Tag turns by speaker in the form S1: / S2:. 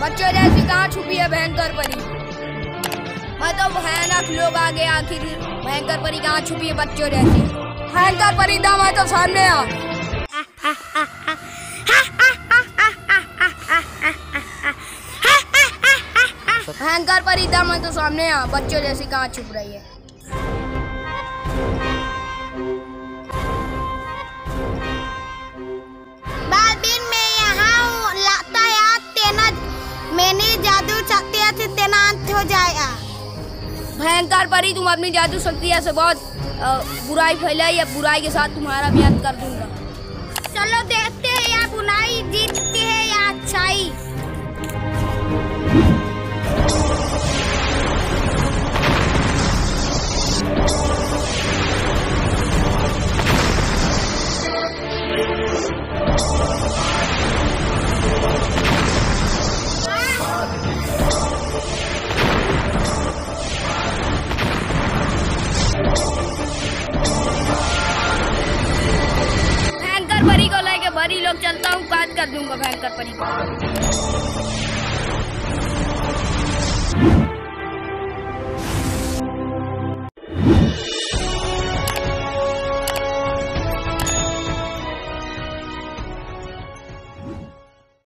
S1: बच्चों जैसी कहाँ छुपी है भयंकर परी? मैं तो भयानक लोग आगे आखिर भयंकर परी कहाँ छुपी है बच्चों जैसी भयंकर परी दाम है तो सामने आ। भयंकर परी दाम है तो सामने आ। बच्चों जैसी कहाँ छुप रही है?
S2: हो जाएगा।
S1: भयंकर परी तुम अपनी जादू शक्ति से बहुत बुराई फैलाई या बुराई के साथ तुम्हारा भी अंत कर दूँगा।
S2: चलो देखते
S1: परी को लेके भरी लोग चलता हूँ काट कर दूँगा भयंकर परी को।